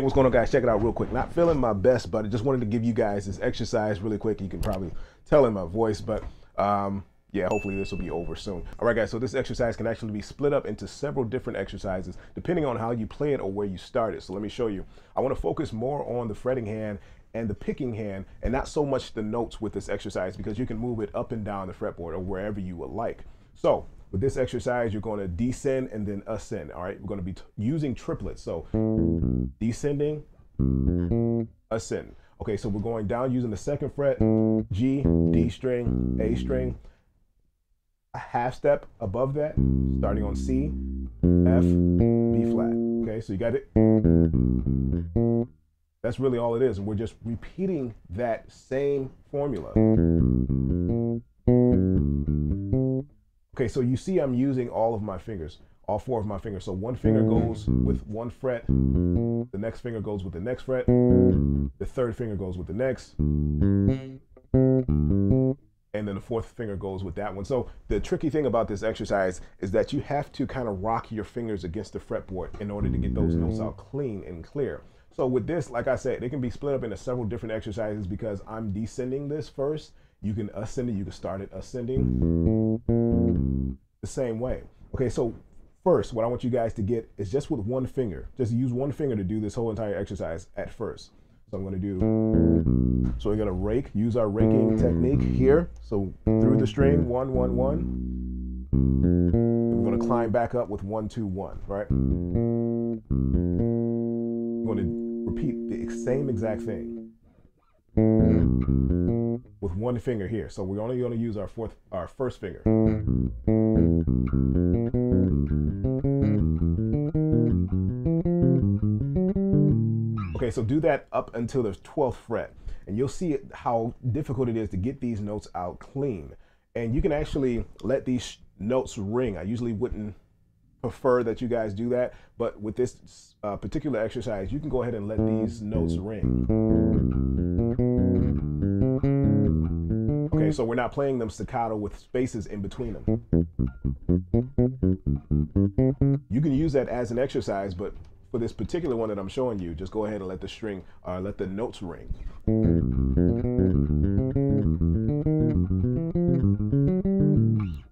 What's going on guys? Check it out real quick. Not feeling my best but i just wanted to give you guys this exercise really quick. You can probably tell in my voice but um yeah hopefully this will be over soon. All right guys so this exercise can actually be split up into several different exercises depending on how you play it or where you start it. So let me show you. I want to focus more on the fretting hand and the picking hand and not so much the notes with this exercise because you can move it up and down the fretboard or wherever you would like. So with this exercise, you're going to descend and then ascend. All right, we're going to be using triplets. So descending, ascend. Okay, so we're going down using the second fret, G, D string, A string, a half step above that, starting on C, F, B flat. Okay, so you got it. That's really all it is. And we're just repeating that same formula. Okay, so you see I'm using all of my fingers, all four of my fingers. So one finger goes with one fret, the next finger goes with the next fret, the third finger goes with the next, and then the fourth finger goes with that one. So the tricky thing about this exercise is that you have to kind of rock your fingers against the fretboard in order to get those notes out clean and clear. So with this, like I said, it can be split up into several different exercises because I'm descending this first you can ascend it, you can start it ascending the same way. Okay, so first, what I want you guys to get is just with one finger. Just use one finger to do this whole entire exercise at first. So I'm gonna do, so we're gonna rake, use our raking technique here. So through the string, one, one, one. We're gonna climb back up with one, two, one, right? I'm gonna repeat the same exact thing with one finger here. So we're only going to use our fourth, our first finger. Okay, so do that up until the 12th fret, and you'll see how difficult it is to get these notes out clean. And you can actually let these notes ring. I usually wouldn't prefer that you guys do that, but with this uh, particular exercise, you can go ahead and let these notes ring. Okay, so we're not playing them staccato with spaces in between them. You can use that as an exercise, but for this particular one that I'm showing you, just go ahead and let the string, uh, let the notes ring.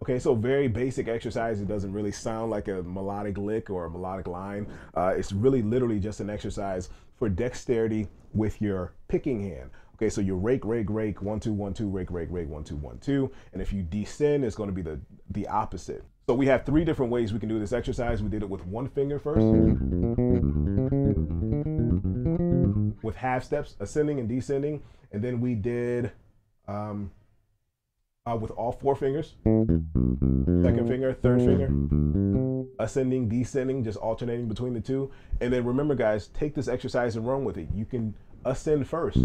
Okay, so very basic exercise. It doesn't really sound like a melodic lick or a melodic line. Uh, it's really literally just an exercise for dexterity with your picking hand. Okay, so you rake, rake, rake, one, two, one, two, rake, rake, rake, one, two, one, two. And if you descend, it's gonna be the, the opposite. So we have three different ways we can do this exercise. We did it with one finger first, with half steps, ascending and descending. And then we did um, uh, with all four fingers, second finger, third finger, ascending, descending, just alternating between the two. And then remember guys, take this exercise and run with it. You can ascend first.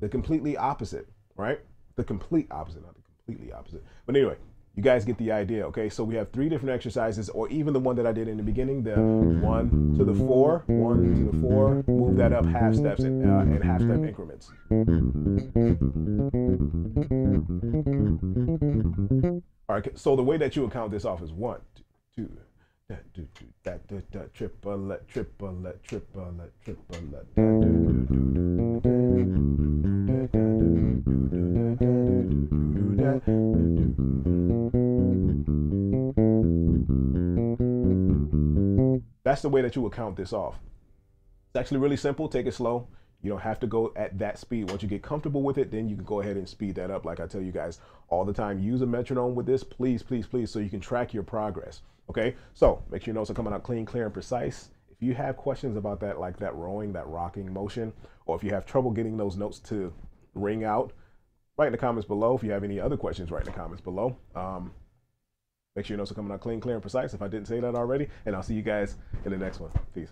The completely opposite, right? The complete opposite, not the completely opposite. But anyway, you guys get the idea, okay? So we have three different exercises, or even the one that I did in the beginning, the one to the four, one to the four, move that up half steps in, uh, half step increments. All right, so the way that you would count this off is one, two, do that do that triplet triplet triplet triplet that's the way that you would count this off. It's actually really simple. Take it slow. You don't have to go at that speed. Once you get comfortable with it, then you can go ahead and speed that up. Like I tell you guys all the time, use a metronome with this, please, please, please, so you can track your progress. Okay, so make sure your notes are coming out clean, clear, and precise. If you have questions about that, like that rowing, that rocking motion, or if you have trouble getting those notes to ring out, write in the comments below. If you have any other questions, write in the comments below. Um, make sure your notes are coming out clean, clear, and precise if I didn't say that already. And I'll see you guys in the next one. Peace.